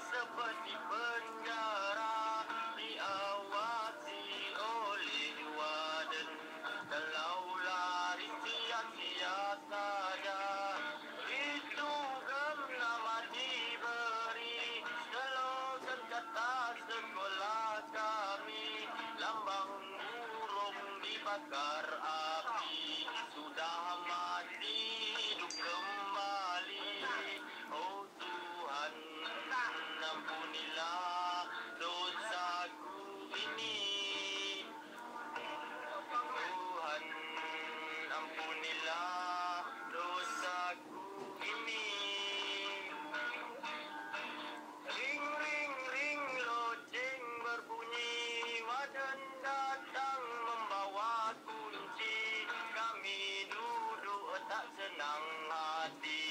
seperti penjara diawasi oleh warden kalau lari sia-sia saja ya, itu kerana mati beri. Kalau senjata sekolah kami lambang burung dibakar api. Sudah Ampunilah dosaku ini. Ring ring ring loceng berbunyi Wadan datang membawa kunci. Kami duduk tak senang hati.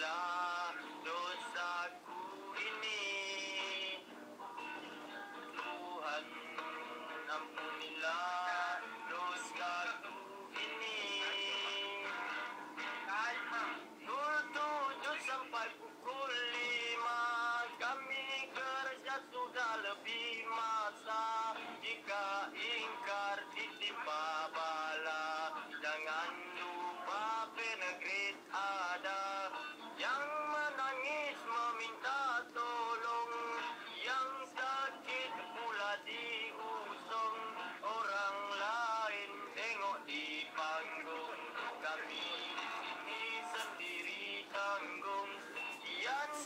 love.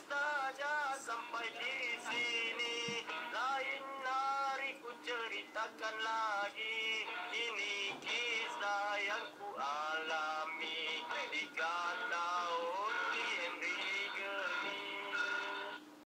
saja sampai di sini. Lain hari ku ceritakan lagi. Ini